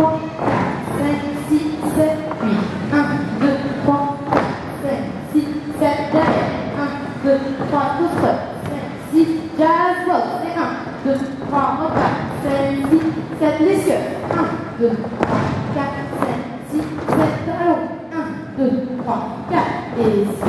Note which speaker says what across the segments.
Speaker 1: 3, 4, 5, 6, 7, 8. 1, 2, 3, 4, 5, 6, 7, derrière. 1, 2, 3, tous prêts. 5, 6, jazz box. Et 1, 2, 3, repart. 5, 6, 7, les cieux. 1, 2, 3, 4, 5, 6, 7, talons. 1, 2, 3, 4, et 7,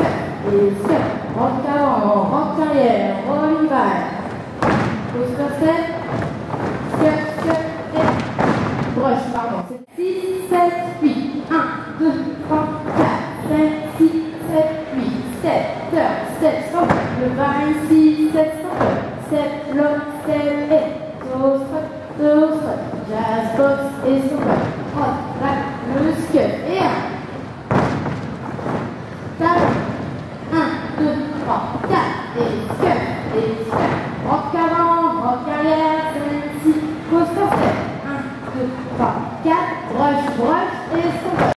Speaker 1: 6. Poster 7. 1, 2, 3, 4. Brush, brush, et.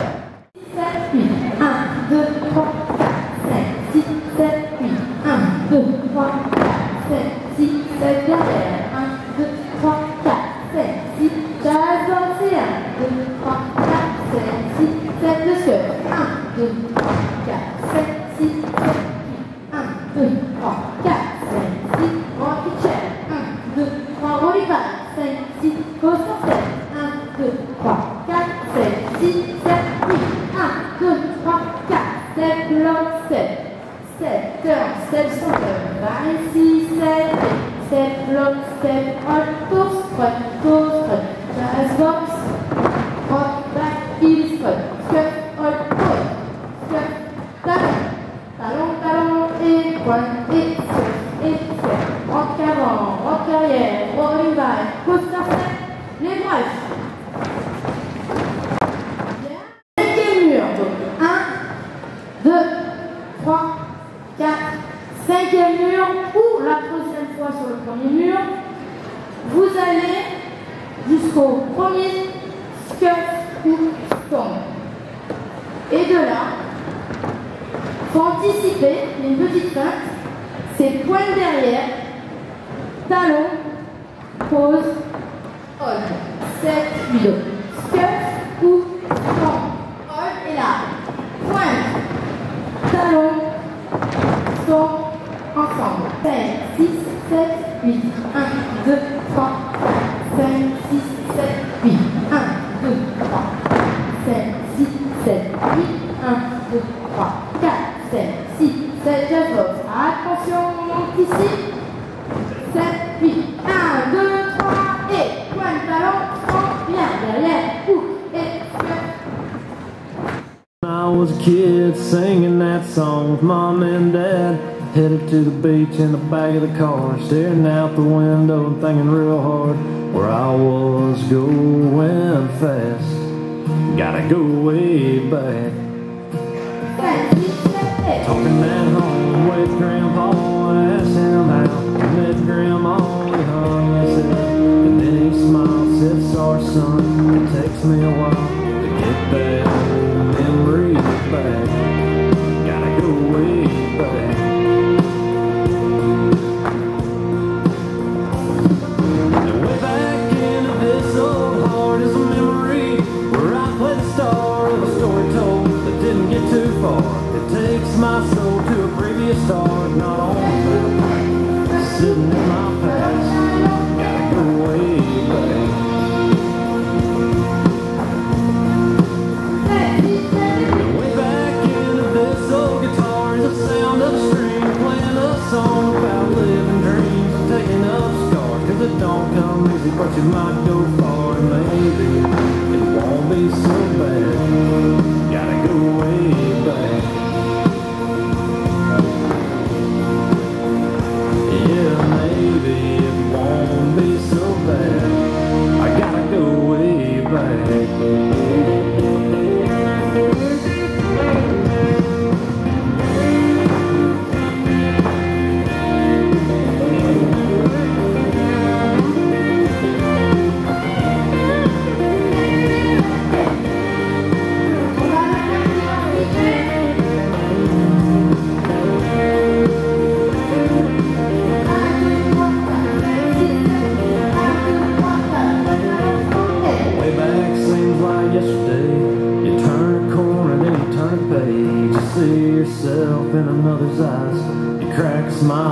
Speaker 1: 7, 8. 1, 2, 3, 4, 5, 6, 7, 8. 1, 2, 3, 4, 5, 6, 7, derrière. 1, 2, 3, 4, 5, 6, jazz et 1, 2, 3, 4, 5, 6, 7, le ciel. 1, 2, 3, 4, 5, 6, 7, 8. 1, 2, 3, 4, 3, 4, step, lock, step. Step, turn, step, center. 26, 7, step, lock, step, hot, toast, front, toast, front. Jazz box, hot, back, heel, front. Scuff, hot, toast. Scuff, talon. Talon, talon, et pointe, et scuff, et scuff. Rock avant, rock arrière, rolling back, coaster step, les brushes. Cinquième mur, donc 1, 2, 3, 4, cinquième mur, ou la troisième fois sur le premier mur, vous allez jusqu'au premier stomp. Et de là, faut anticiper, une petite feinte, c'est pointe derrière, talon, pause, hold. 7, 8, donc. Scuff ou stomp. Hold et là. Pointe. Talon. Stomp. Ensemble. 5, 6, 7, 8. 1, 2, 3, 4, 5, 6, 7, 8. 1, 2, 3, 5, 6, 7, 8. 1, 2, 3, 4, 5, 6, 7, jazz box. Attention, on monte ici. 7, 8. 1, 2, 3, et pointe talon, stomp, bien derrière, hook, et.
Speaker 2: I was a kid singing that song with mom and dad. Headed to the beach in the back of the car, staring out the window and thinking real hard where I was going fast. Gotta go way back.
Speaker 1: 5, 6, 7, 8.
Speaker 2: Talking to my door. fall.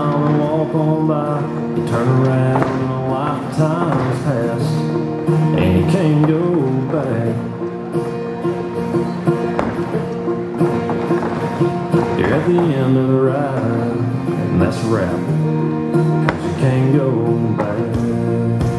Speaker 2: A and walk on by. Turn around and a lifetime's passed, and you can't go back. You're at the end of the ride, and that's a wrap. Cause you can't go back.